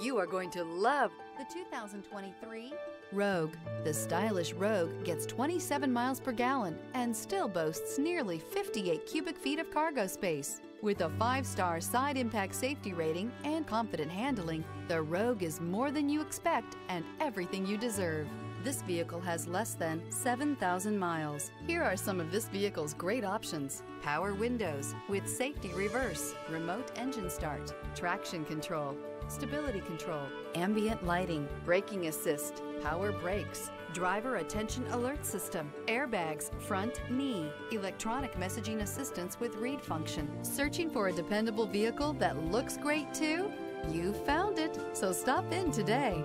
You are going to love The 2023 Rogue. The stylish Rogue gets 27 miles per gallon and still boasts nearly 58 cubic feet of cargo space. With a five star side impact safety rating and confident handling, the Rogue is more than you expect and everything you deserve. This vehicle has less than 7,000 miles. Here are some of this vehicle's great options power windows with safety reverse, remote engine start, traction control, stability control, ambient lighting, braking assist, power brakes, driver attention alert system, airbags, front knee, electronic messaging assistance with read function. Searching for a dependable vehicle that looks great too? You found it, so stop in today.